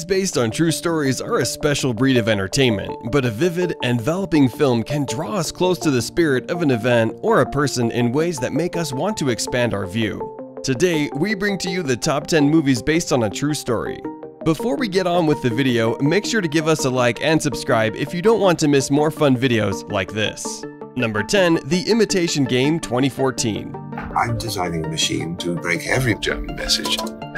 Movies based on true stories are a special breed of entertainment, but a vivid, enveloping film can draw us close to the spirit of an event or a person in ways that make us want to expand our view. Today, we bring to you the top 10 movies based on a true story. Before we get on with the video, make sure to give us a like and subscribe if you don't want to miss more fun videos like this. Number 10, The Imitation Game 2014. I'm designing a machine to break every German message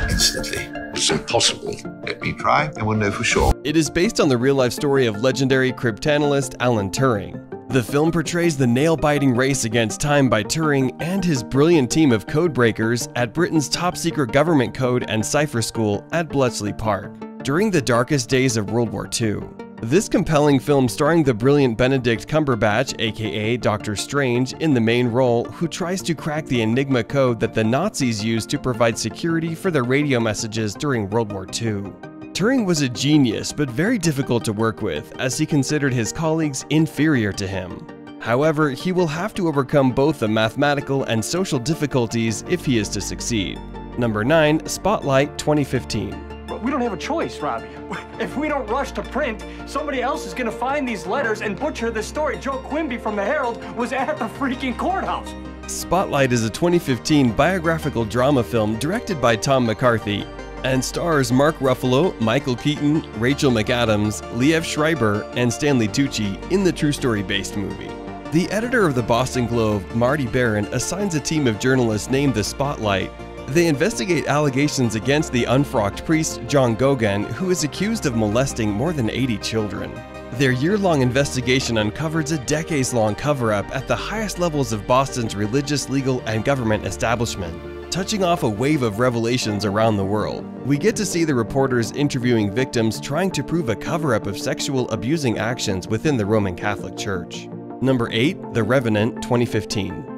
instantly. It's impossible. Let me try, and we'll know for sure. It is based on the real-life story of legendary cryptanalyst Alan Turing. The film portrays the nail-biting race against time by Turing and his brilliant team of codebreakers at Britain's top-secret government code and cipher school at Bletchley Park during the darkest days of World War II. This compelling film starring the brilliant Benedict Cumberbatch, aka Doctor Strange, in the main role, who tries to crack the Enigma code that the Nazis used to provide security for their radio messages during World War II. Turing was a genius, but very difficult to work with, as he considered his colleagues inferior to him. However, he will have to overcome both the mathematical and social difficulties if he is to succeed. Number 9. Spotlight 2015 we don't have a choice, Robbie. If we don't rush to print, somebody else is gonna find these letters and butcher the story. Joe Quimby from the Herald was at the freaking courthouse. Spotlight is a 2015 biographical drama film directed by Tom McCarthy and stars Mark Ruffalo, Michael Keaton, Rachel McAdams, Liev Schreiber, and Stanley Tucci in the true story based movie. The editor of the Boston Globe, Marty Baron, assigns a team of journalists named the Spotlight they investigate allegations against the unfrocked priest John Geoghan, who is accused of molesting more than 80 children. Their year-long investigation uncovers a decades-long cover-up at the highest levels of Boston's religious, legal, and government establishment, touching off a wave of revelations around the world. We get to see the reporters interviewing victims trying to prove a cover-up of sexual abusing actions within the Roman Catholic Church. Number 8. The Revenant 2015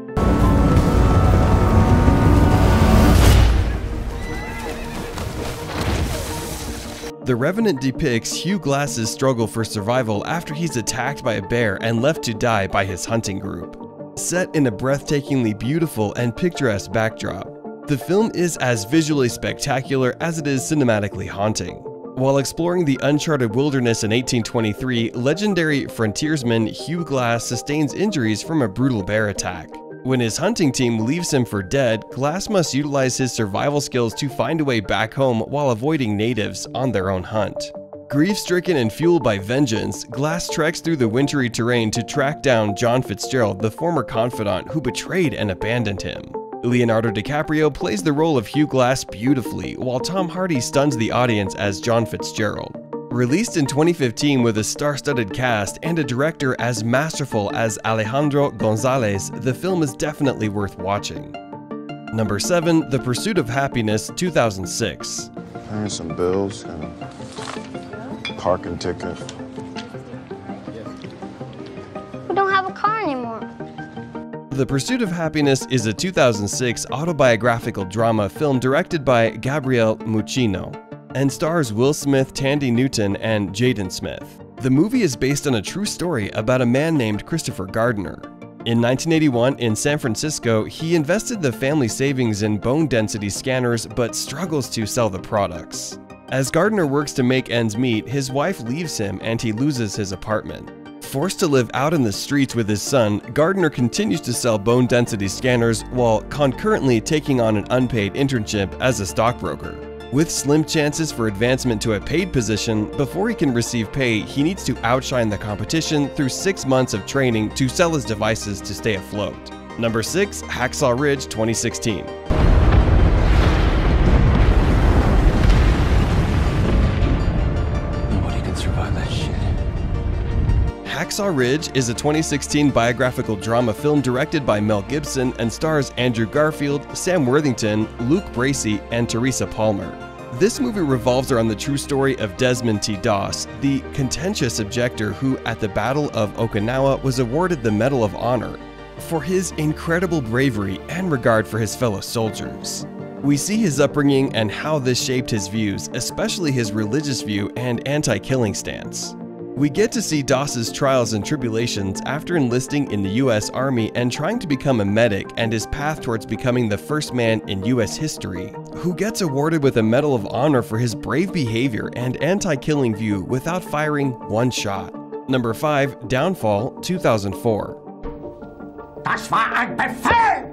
The Revenant depicts Hugh Glass's struggle for survival after he's attacked by a bear and left to die by his hunting group. Set in a breathtakingly beautiful and picturesque backdrop, the film is as visually spectacular as it is cinematically haunting. While exploring the uncharted wilderness in 1823, legendary frontiersman Hugh Glass sustains injuries from a brutal bear attack. When his hunting team leaves him for dead, Glass must utilize his survival skills to find a way back home while avoiding natives on their own hunt. Grief-stricken and fueled by vengeance, Glass treks through the wintry terrain to track down John Fitzgerald, the former confidant who betrayed and abandoned him. Leonardo DiCaprio plays the role of Hugh Glass beautifully, while Tom Hardy stuns the audience as John Fitzgerald. Released in 2015 with a star-studded cast and a director as masterful as Alejandro Gonzalez, the film is definitely worth watching. Number 7. The Pursuit of Happiness 2006 Paying some bills and a parking ticket. We don't have a car anymore. The Pursuit of Happiness is a 2006 autobiographical drama film directed by Gabriel Muccino and stars Will Smith, Thandie Newton, and Jaden Smith. The movie is based on a true story about a man named Christopher Gardner. In 1981, in San Francisco, he invested the family savings in bone density scanners but struggles to sell the products. As Gardner works to make ends meet, his wife leaves him and he loses his apartment. Forced to live out in the streets with his son, Gardner continues to sell bone density scanners while concurrently taking on an unpaid internship as a stockbroker. With slim chances for advancement to a paid position, before he can receive pay, he needs to outshine the competition through six months of training to sell his devices to stay afloat. Number 6. Hacksaw Ridge 2016 Hacksaw Ridge is a 2016 biographical drama film directed by Mel Gibson and stars Andrew Garfield, Sam Worthington, Luke Bracey, and Teresa Palmer. This movie revolves around the true story of Desmond T. Doss, the conscientious objector who, at the Battle of Okinawa, was awarded the Medal of Honor for his incredible bravery and regard for his fellow soldiers. We see his upbringing and how this shaped his views, especially his religious view and anti killing stance. We get to see Doss's trials and tribulations after enlisting in the US Army and trying to become a medic and his path towards becoming the first man in US history, who gets awarded with a Medal of Honor for his brave behavior and anti-killing view without firing one shot. Number 5, Downfall 2004. Das war ein Befehl!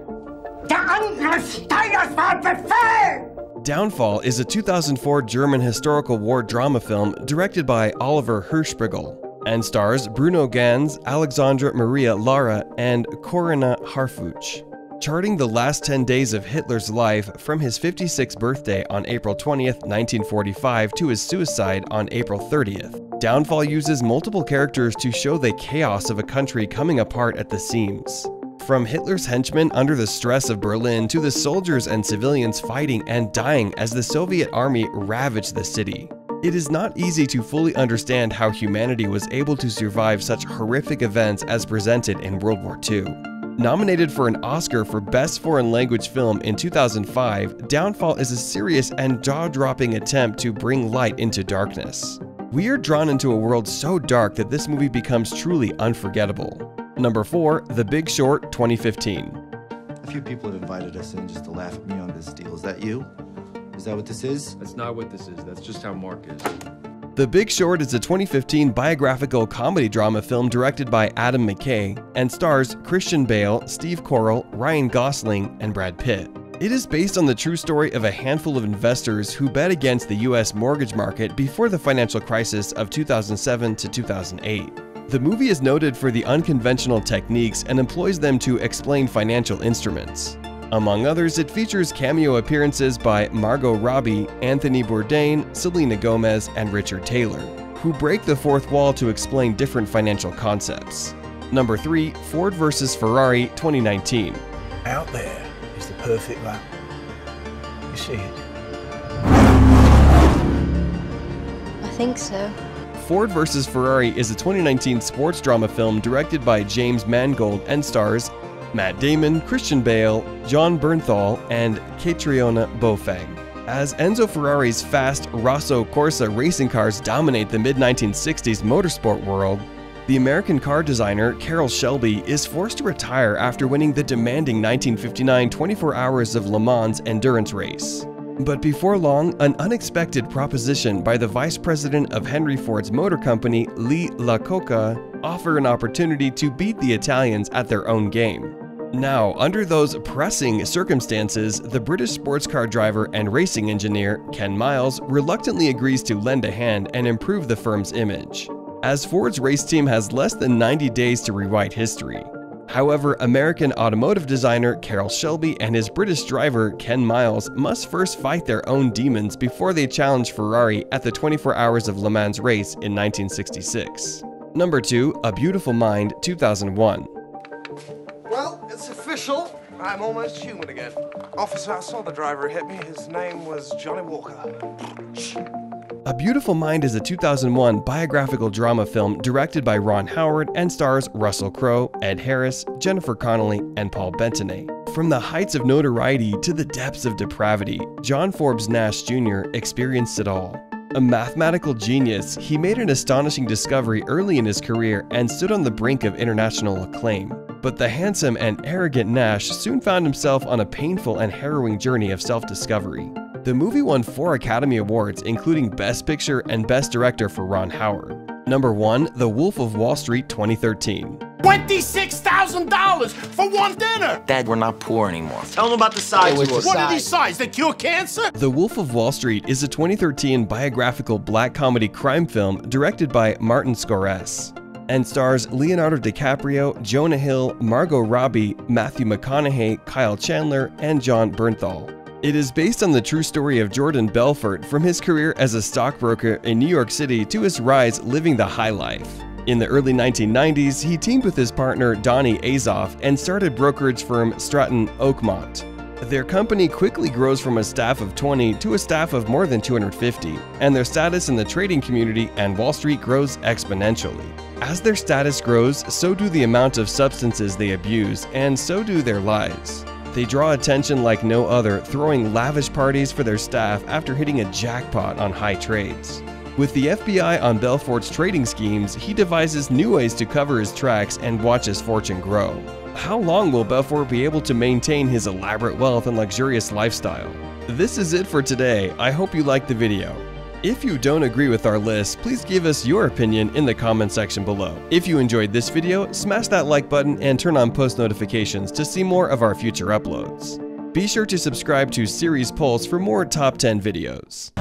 Der Angriff Steiners war ein Befehl! Downfall is a 2004 German historical war drama film directed by Oliver Hirschbiegel and stars Bruno Ganz, Alexandra Maria Lara, and Corinna Harfouch. Charting the last 10 days of Hitler's life from his 56th birthday on April 20th, 1945 to his suicide on April 30th. Downfall uses multiple characters to show the chaos of a country coming apart at the seams. From Hitler's henchmen under the stress of Berlin to the soldiers and civilians fighting and dying as the Soviet army ravaged the city. It is not easy to fully understand how humanity was able to survive such horrific events as presented in World War II. Nominated for an Oscar for Best Foreign Language Film in 2005, Downfall is a serious and jaw-dropping attempt to bring light into darkness. We are drawn into a world so dark that this movie becomes truly unforgettable. Number 4, The Big Short 2015. A few people have invited us in just to laugh at me on this deal. Is that you? Is that what this is? That's not what this is. That's just how Mark is. The Big Short is a 2015 biographical comedy drama film directed by Adam McKay and stars Christian Bale, Steve Carell, Ryan Gosling, and Brad Pitt. It is based on the true story of a handful of investors who bet against the US mortgage market before the financial crisis of 2007 to 2008. The movie is noted for the unconventional techniques and employs them to explain financial instruments. Among others, it features cameo appearances by Margot Robbie, Anthony Bourdain, Selena Gomez, and Richard Thaler, who break the fourth wall to explain different financial concepts. Number 3, Ford vs. Ferrari 2019. Out there is the perfect lap. You see it? I think so. Ford vs. Ferrari is a 2019 sports drama film directed by James Mangold and stars Matt Damon, Christian Bale, Jon Bernthal, and Caitriona Balfe. As Enzo Ferrari's fast Rosso Corsa racing cars dominate the mid-1960s motorsport world, the American car designer Carroll Shelby is forced to retire after winning the demanding 1959 24 Hours of Le Mans endurance race. But before long, an unexpected proposition by the vice president of Henry Ford's motor company, Lee Iacocca, offered an opportunity to beat the Italians at their own game. Now, under those pressing circumstances, the British sports car driver and racing engineer, Ken Miles, reluctantly agrees to lend a hand and improve the firm's image. As Ford's race team has less than 90 days to rewrite history, However, American automotive designer Carroll Shelby and his British driver Ken Miles must first fight their own demons before they challenge Ferrari at the 24 Hours of Le Mans race in 1966. Number 2, A Beautiful Mind 2001. Well, it's official. I'm almost human again. Officer, I saw the driver hit me. His name was Johnny Walker. A Beautiful Mind is a 2001 biographical drama film directed by Ron Howard and stars Russell Crowe, Ed Harris, Jennifer Connelly, and Paul Bettany. From the heights of notoriety to the depths of depravity, John Forbes Nash Jr. experienced it all. A mathematical genius, he made an astonishing discovery early in his career and stood on the brink of international acclaim. But the handsome and arrogant Nash soon found himself on a painful and harrowing journey of self-discovery. The movie won four Academy Awards, including Best Picture and Best Director for Ron Howard. Number 1, The Wolf of Wall Street 2013. $26,000 for one dinner! Dad, we're not poor anymore. Tell them about the sides What wars. are these sides? They cure cancer? The Wolf of Wall Street is a 2013 biographical black comedy crime film directed by Martin Scorsese and stars Leonardo DiCaprio, Jonah Hill, Margot Robbie, Matthew McConaughey, Kyle Chandler, and Jon Bernthal. It is based on the true story of Jordan Belfort from his career as a stockbroker in New York City to his rise living the high life. In the early 1990s, he teamed with his partner Donnie Azoff and started brokerage firm Stratton Oakmont. Their company quickly grows from a staff of 20 to a staff of more than 250, and their status in the trading community and Wall Street grows exponentially. As their status grows, so do the amount of substances they abuse, and so do their lives. They draw attention like no other, throwing lavish parties for their staff after hitting a jackpot on high trades. With the FBI on Belfort's trading schemes, he devises new ways to cover his tracks and watch his fortune grow. How long will Belfort be able to maintain his elaborate wealth and luxurious lifestyle? This is it for today. I hope you liked the video. If you don't agree with our list, please give us your opinion in the comment section below. If you enjoyed this video, smash that like button and turn on post notifications to see more of our future uploads. Be sure to subscribe to Series Pulse for more top 10 videos.